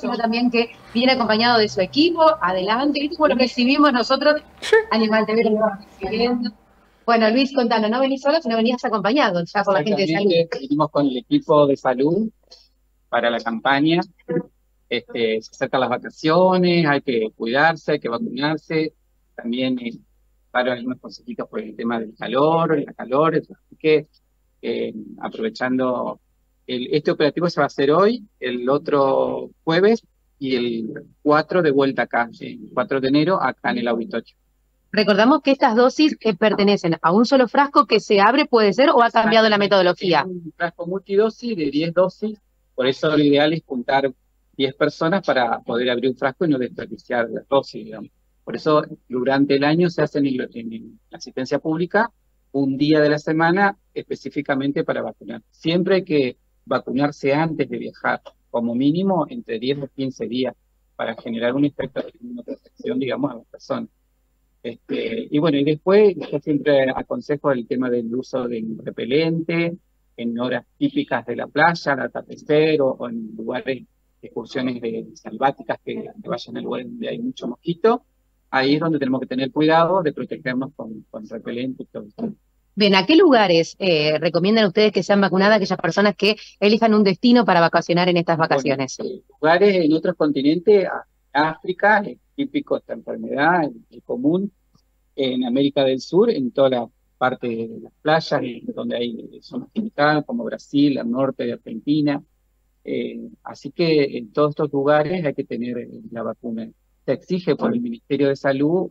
sino también que viene acompañado de su equipo. Adelante, ¿viste cómo lo recibimos nosotros? Animal TV. Bueno, Luis, contanos, no venís solo, sino venías acompañado ya por la gente de salud. Venimos con el equipo de salud para la campaña. Este, se acercan las vacaciones, hay que cuidarse, hay que vacunarse. También eh, para algunos consejitos por el tema del calor, la calor. Así que eh, aprovechando, el, este operativo se va a hacer hoy, el otro jueves y el 4 de vuelta acá, el 4 de enero, acá en el auditorio. Recordamos que estas dosis eh, pertenecen a un solo frasco que se abre, puede ser, o ha cambiado la metodología. Es un frasco multidosis de 10 dosis, por eso lo ideal es juntar 10 personas para poder abrir un frasco y no desperdiciar las dosis, digamos. Por eso durante el año se hacen en, en la asistencia pública un día de la semana específicamente para vacunar. Siempre hay que vacunarse antes de viajar, como mínimo entre 10 o 15 días, para generar un efecto de protección, digamos, a las personas. Este, y bueno, y después yo siempre aconsejo el tema del uso de repelente en horas típicas de la playa, al atardecer o, o en lugares, excursiones de, selváticas que, que, vayan a lugares donde hay mucho mosquito. Ahí es donde tenemos que tener cuidado de protegernos con, con repelente y todo. Bien, ¿a qué lugares eh, recomiendan ustedes que sean vacunadas aquellas personas que elijan un destino para vacacionar en estas vacaciones? Bueno, eh, lugares en otros continentes, África, es típico esta enfermedad, el común, en América del Sur, en toda la parte de las playas, donde hay zonas tropicales, como Brasil, al norte de Argentina. Eh, así que en todos estos lugares hay que tener la vacuna. Se exige por el Ministerio de Salud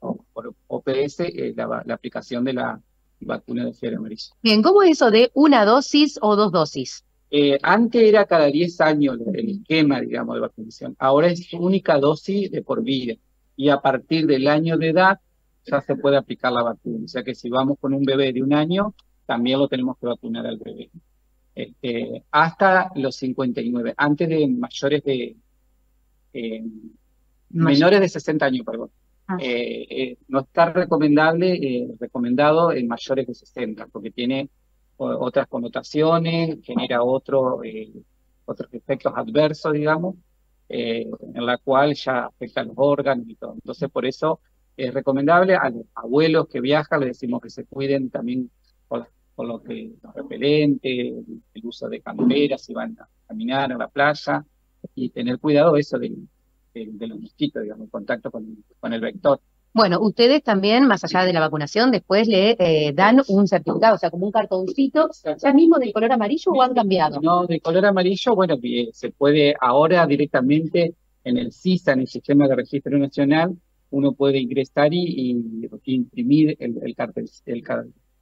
o por OPS la, la, aplicación de la vacuna de fiebre amarilla. Bien, ¿cómo es eso de una dosis o dos dosis? Eh, antes era cada 10 años el esquema, digamos, de vacunación. Ahora es única dosis de por vida. Y a partir del año de edad ya se puede aplicar la vacuna. O sea que si vamos con un bebé de un año, también lo tenemos que vacunar al bebé. Este, hasta los 59, antes de mayores de... Eh, menores de 60 años, perdón. Ah. Eh, eh, no está recomendable, eh, recomendado en mayores de 60, porque tiene otras connotaciones, genera otro, otros efectos adversos, digamos, en la cual ya afecta los órganos y todo. Entonces, por eso es recomendable a los abuelos que viajan, les decimos que se cuiden también por, por lo que los repelentes, el, el uso de camperas, si van a caminar a la playa, y tener cuidado eso de, de, los mosquitos, digamos, el contacto con, con, el vector. Bueno, ustedes también, más allá de la vacunación, después le eh, dan un certificado, o sea, como un cartoncito, ¿ya mismo del color amarillo o han cambiado? No, de color amarillo, bueno, se puede ahora directamente en el CISA, en el Sistema de Registro Nacional, uno puede ingresar y, y, y imprimir el, el, cartel, el,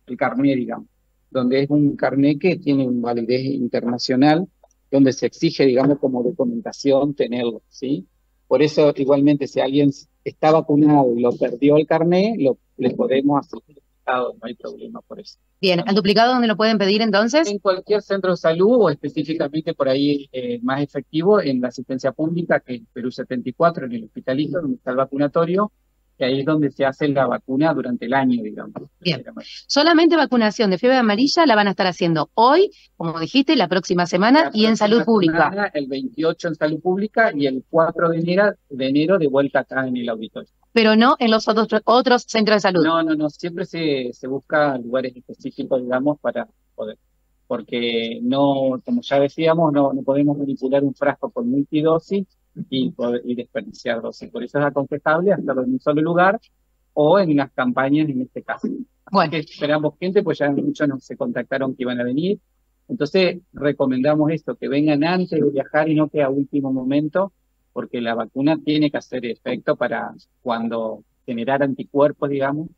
el carnet, digamos, donde es un carnet que tiene una validez internacional, donde se exige, digamos, como documentación tenerlo, ¿sí? Por eso, igualmente, si alguien está vacunado y lo perdió el carnet, lo, le podemos hacer duplicado, no hay problema por eso. Bien, ¿el duplicado dónde lo pueden pedir entonces? En cualquier centro de salud o específicamente por ahí eh, más efectivo en la asistencia pública, que es Perú 74, en el hospitalito, donde está el vacunatorio, que ahí es donde se hace la vacuna durante el año, digamos. Bien. Solamente vacunación de fiebre amarilla la van a estar haciendo hoy, como dijiste, la próxima semana la y en salud pública. Semana, el 28 en salud pública y el 4 de enero, de enero de vuelta acá en el auditorio. Pero no en los otros, otros centros de salud. No, no, no, siempre se, se busca lugares específicos, digamos, para poder. Porque no, como ya decíamos, no, no podemos manipular un frasco con multidosis y, y desperdiciar dosis. Por eso es aconsejable hacerlo en un solo lugar o en unas campañas en este caso. Bueno. Que esperamos gente, pues ya muchos nos se contactaron que iban a venir. Entonces, recomendamos esto, que vengan antes de viajar y no que a último momento, porque la vacuna tiene que hacer efecto para cuando generar anticuerpos, digamos,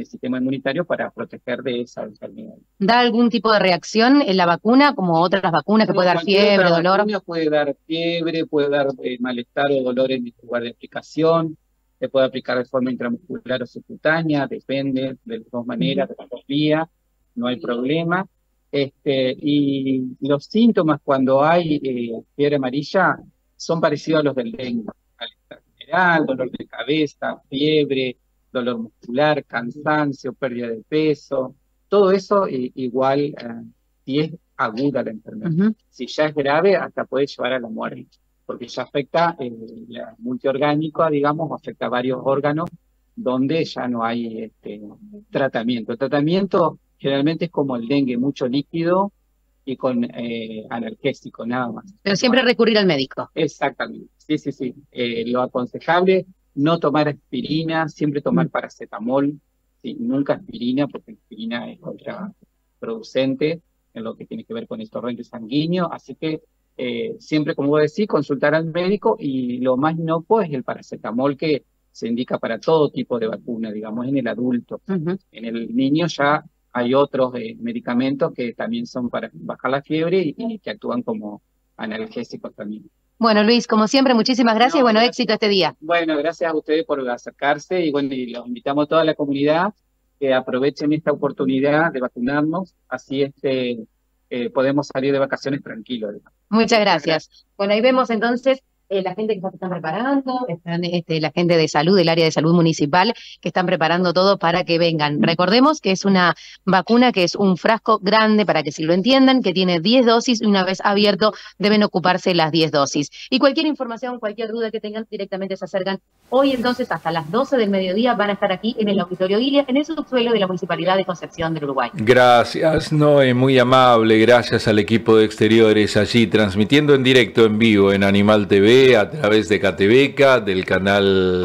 el sistema inmunitario para proteger de esa enfermedad. ¿Da algún tipo de reacción en la vacuna, como otras vacunas que puede dar fiebre, dolor? Puede dar fiebre, puede dar eh, malestar o dolor en el lugar de aplicación, se puede aplicar de forma intramuscular o subcutánea, depende de las dos maneras, de las dos vías, no hay problema. Este, y los síntomas cuando hay eh, fiebre amarilla son parecidos a los del dengue. Malestar general, dolor de cabeza, fiebre, dolor muscular, cansancio, pérdida de peso, todo eso eh, igual eh, si es aguda la enfermedad. Uh -huh. Si ya es grave, hasta puede llevar a la muerte. porque ya afecta el multiorgánico, digamos, afecta a varios órganos donde ya no hay este, tratamiento. El tratamiento generalmente es como el dengue, mucho líquido y con eh, analgésico, nada más. Pero siempre recurrir al médico. Exactamente, sí, sí, sí. Eh, lo aconsejable, no tomar aspirina, siempre tomar paracetamol, sí, nunca aspirina, porque aspirina es contraproducente en lo que tiene que ver con el torrente sanguíneo, así que eh, siempre, como vos decís, consultar al médico y lo más inocuo es el paracetamol que se indica para todo tipo de vacuna, digamos, en el adulto. En el niño ya hay otros eh, medicamentos que también son para bajar la fiebre y, que actúan como analgésicos también. Bueno, Luis, como siempre, muchísimas gracias y bueno, éxito este día. Bueno, gracias a ustedes por acercarse y bueno, y los invitamos a toda la comunidad que aprovechen esta oportunidad de vacunarnos, así este eh, podemos salir de vacaciones tranquilos. Muchas gracias. Bueno, ahí vemos entonces eh, la gente que se están preparando, están, este, la gente de salud, del área de salud municipal, que están preparando todo para que vengan. Recordemos que es una vacuna que es un frasco grande, para que si lo entiendan, que tiene 10 dosis y una vez abierto deben ocuparse las 10 dosis. Y cualquier información, cualquier duda que tengan, directamente se acercan. Hoy entonces hasta las 12 del mediodía van a estar aquí en el Auditorio Ilia, en el subsuelo de la Municipalidad de Concepción del Uruguay. Gracias, Noé, muy amable. Gracias al equipo de exteriores allí transmitiendo en directo, en vivo, en Animal A través de Catebeca, del canal